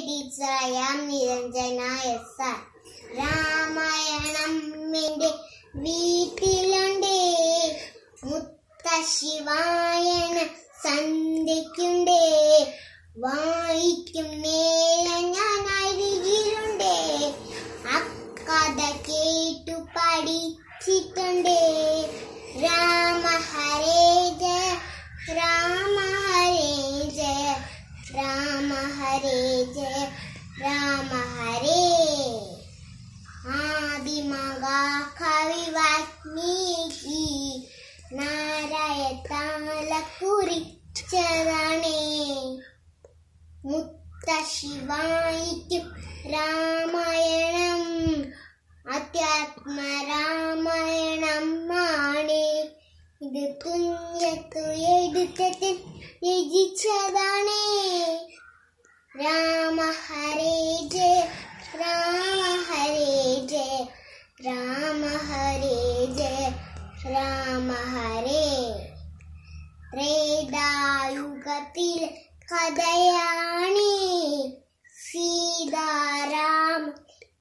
ടീച്ചറായ Niranjana S R. Ramayanam എന്റെ മുത്ത വായന സന്ധ്യയ്ക്കുണ്ട്. വായിക്കും നേരം ഞാൻ അരികിലുണ്ട്. അക്കഥ കേട്ടു പഠിച്ചിട്ടുണ്ട്. രാമ ഹരേ ജയ രാമ ഹരേ. ആദിമഹാകവി വാൽമീകി നാരായണ കുറിച്ചതാണ് മുത്തശ്ശി വായിക്കും രാമായണം അധ്യാത്മരാമായണം ആണ്. ഇത് തുഞ്ഞത്തു എഴുത്തത്തിൽ രചിച്ചതാണ് രാമ ഹരേ ജയ രാമ ഹരേ ജയ രാമ ഹരേ ജയ രാമ ഹരേ. ത്രേതായുഗത്തിൽ കഥയാണി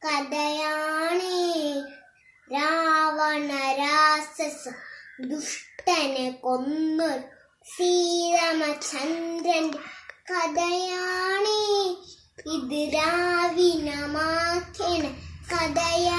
കഥയാണി. രാവണ ദുഷ്ടനെ കൊന്നു സീതമചന്ദ്രൻ കഥയാണ് ഇത് രാവിന മാഖ്യന കഥയാണ്